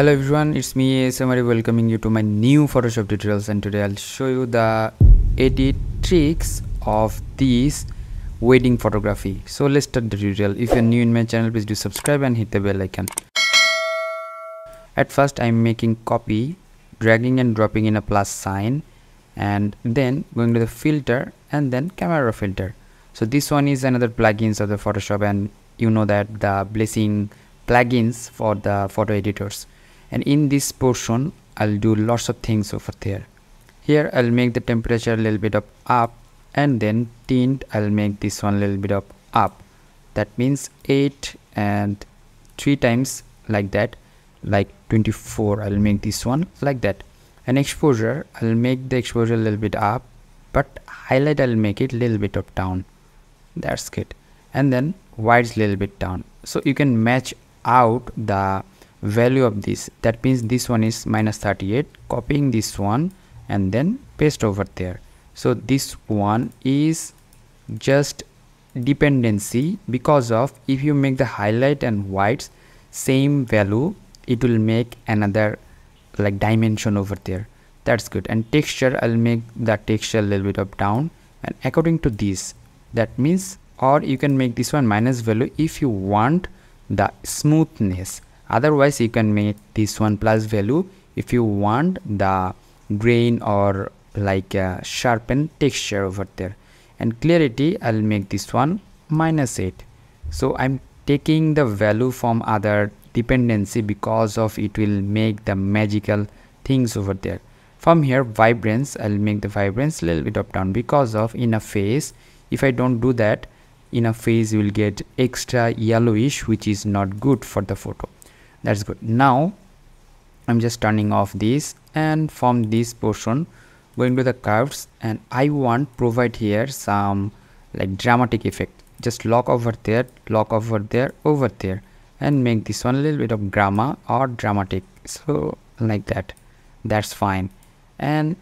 hello everyone it's me Asm Arif welcoming you to my new photoshop tutorials and today i'll show you the edit tricks of this wedding photography. So let's start the tutorial. If you're new in my channel please do subscribe and hit the bell icon. At first i'm making copy dragging and dropping in a plus sign and then going to the filter and then camera filter. So this one is another plugins of the photoshop and you know that the blessing plugins for the photo editors and in this portion I'll do lots of things over there. Here I'll make the temperature a little bit of up and then tint I'll make this one a little bit of up. That means 8 and 3 times like that like 24 I'll make this one like that. And exposure I'll make the exposure a little bit up but highlight I'll make it a little bit of down. That's good. And then white's a little bit down. So you can match out the value of this. That means this one is minus 38 copying this one and then paste over there. So this one is just dependency because of if you make the highlight and whites same value it will make another like dimension over there. That's good. And texture i'll make the texture a little bit up down. And according to this that means or you can make this one minus value if you want the smoothness otherwise you can make this one plus value. If you want the grain or like a sharpen texture over there. And clarity I'll make this one minus 8 so I'm taking the value from other dependency because of it will make the magical things over there. From here vibrance I'll make the vibrance a little bit up down because of in a face if I don't do that in a face you will get extra yellowish which is not good for the photo that's good. Now i'm just turning off this and from this portion going to the curves and i want provide here some like dramatic effect. Just lock over there lock over there over there and make this one a little bit of drama or dramatic. So like that. That's fine. And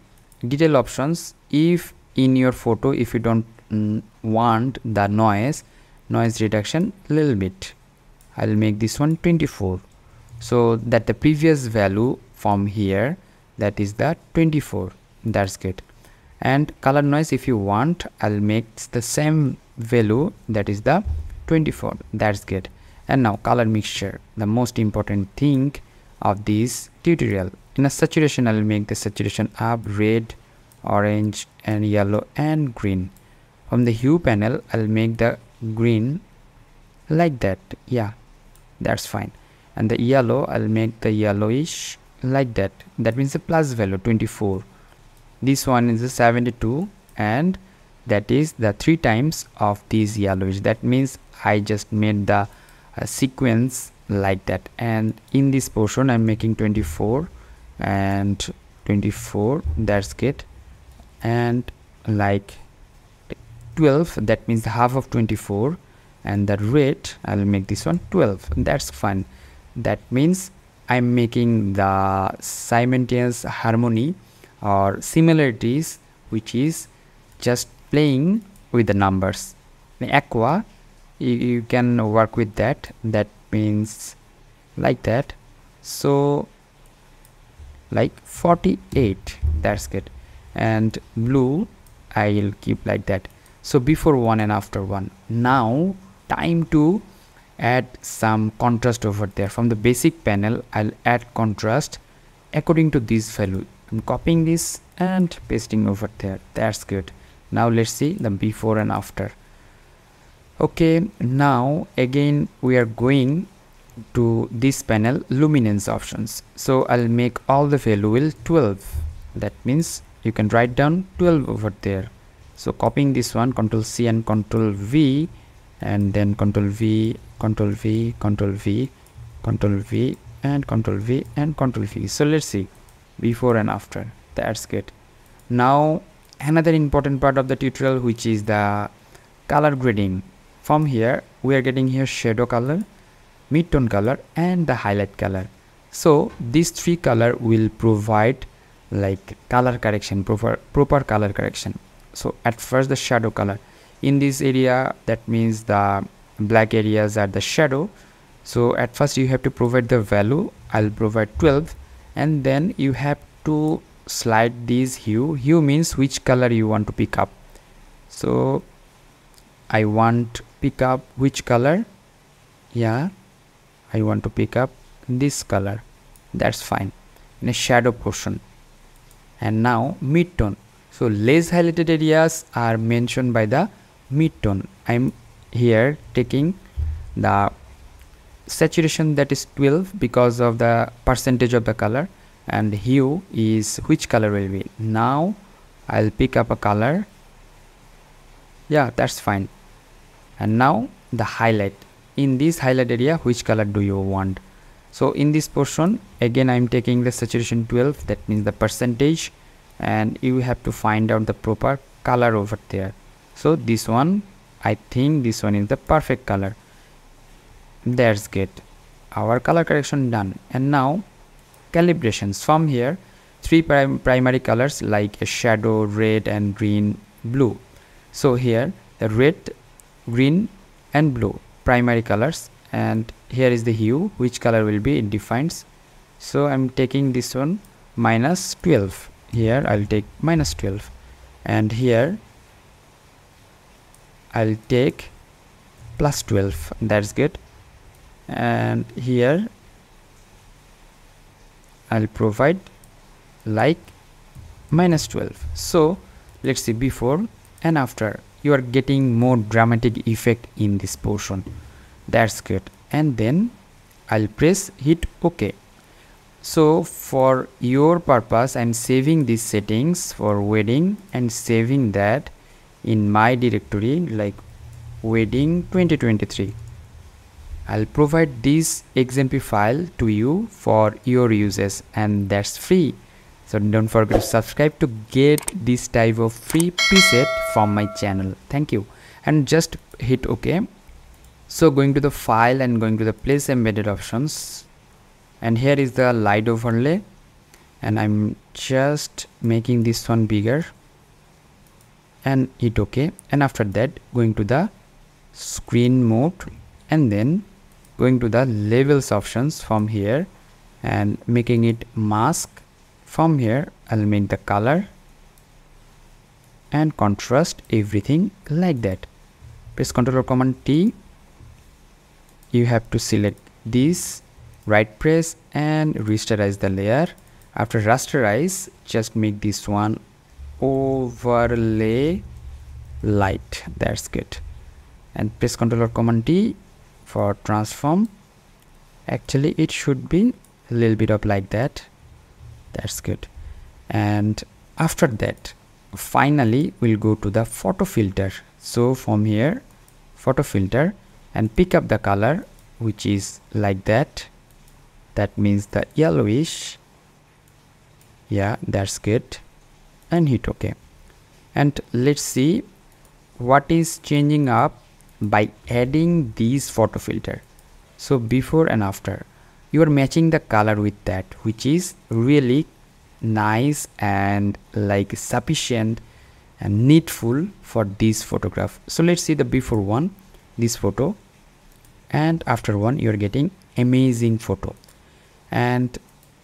detail options if in your photo if you don't mm, want the noise noise reduction little bit. I'll make this one 24 so that the previous value from here that is the 24 that's good. And color noise if you want i'll make the same value that is the 24 that's good. And now color mixture the most important thing of this tutorial. In a saturation i'll make the saturation up red orange and yellow and green. From the hue panel i'll make the green like that. Yeah that's fine and the yellow I'll make the yellowish like that. That means the plus value 24 this one is the 72 and that is the three times of this yellowish. That means I just made the uh, sequence like that. And in this portion I'm making 24 and 24 that's good and like 12 that means half of 24 and the red I'll make this one 12 that's fine that means I'm making the simultaneous harmony or similarities which is just playing with the numbers. In aqua you, you can work with that. That means like that. So like 48 that's good. And blue I'll keep like that. So before one and after one. Now time to add some contrast over there. From the basic panel I'll add contrast according to this value. I'm copying this and pasting over there. That's good. Now let's see the before and after. Okay now again we are going to this panel luminance options. So I'll make all the value will 12 that means you can write down 12 over there. So copying this one control C and control V and then control V control V control V control V and control V and control V. So let's see. Before and after. That's good. Now another important part of the tutorial which is the color grading. From here we are getting here shadow color midtone color and the highlight color. So these three color will provide like color correction proper proper color correction. So at first the shadow color in this area that means the black areas are the shadow. So at first you have to provide the value I'll provide 12 and then you have to slide this hue. Hue means which color you want to pick up. So I want pick up which color? Yeah I want to pick up this color. That's fine. In a shadow portion. And now mid-tone so less highlighted areas are mentioned by the mid-tone I'm here taking the saturation that is 12 because of the percentage of the color and hue is which color will be. Now I'll pick up a color. Yeah that's fine. And now the highlight. In this highlight area which color do you want? So in this portion again I'm taking the saturation 12 that means the percentage and you have to find out the proper color over there so this one I think this one is the perfect color. That's good our color correction done. And now calibrations. From here three prim primary colors like a shadow red and green blue. So here the red green and blue. Primary colors. And here is the hue. Which color will be it defines. So i'm taking this one minus 12 here i'll take minus 12 and here i'll take plus 12 that's good. And here I'll provide like minus 12 so let's see before and after you are getting more dramatic effect in this portion. That's good. And then I'll press hit OK. So for your purpose I'm saving these settings for wedding and saving that in my directory like wedding 2023 I'll provide this XMP file to you for your uses and that's free. So don't forget to subscribe to get this type of free preset from my channel. Thank you. And just hit OK. So going to the file and going to the place embedded options. And here is the light overlay. And I'm just making this one bigger. And hit OK. And after that going to the screen mode and then going to the levels options from here and making it mask. From here I'll make the color and contrast everything like that. Press ctrl or command T. You have to select this right press and rasterize the layer. After rasterize just make this one overlay light. That's good. And press ctrl or command T for transform. Actually it should be a little bit of like that. That's good. And after that finally we'll go to the photo filter. So from here photo filter and pick up the color which is like that. That means the yellowish. Yeah that's good and hit ok and let's see what is changing up by adding these photo filter. So before and after you are matching the color with that which is really nice and like sufficient and needful for this photograph. So let's see the before one this photo. And after one you're getting amazing photo. And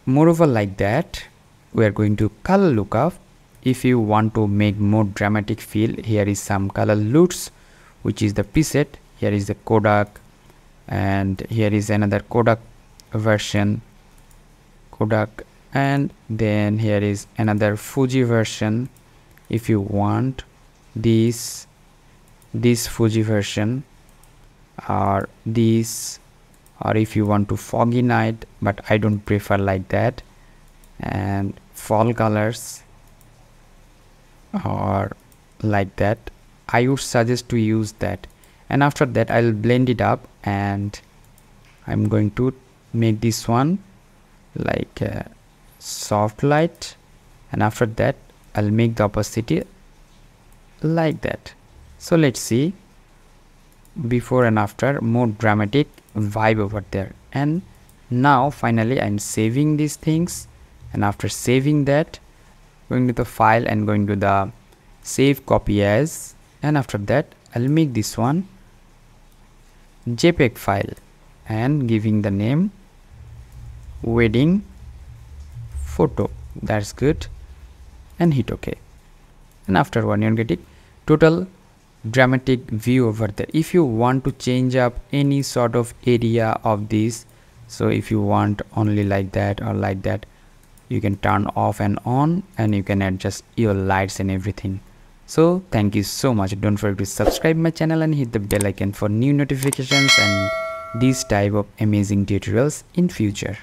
moreover like that we are going to color lookup if you want to make more dramatic feel here is some color LUTs which is the preset. Here is the Kodak and here is another Kodak version. Kodak and then here is another Fuji version. If you want this this Fuji version or this or if you want to foggy night but I don't prefer like that. And fall colors or like that I would suggest to use that. And after that I'll blend it up and I'm going to make this one like soft light. And after that I'll make the opacity like that. So let's see. Before and after more dramatic vibe over there. And now finally I'm saving these things. And after saving that going to the file and going to the save copy as. And after that I'll make this one JPEG file and giving the name wedding photo. That's good. And hit ok. And after one you're getting total dramatic view over there. If you want to change up any sort of area of this so if you want only like that or like that you can turn off and on and you can adjust your lights and everything. So thank you so much. Don't forget to subscribe my channel and hit the bell icon for new notifications and these type of amazing tutorials in future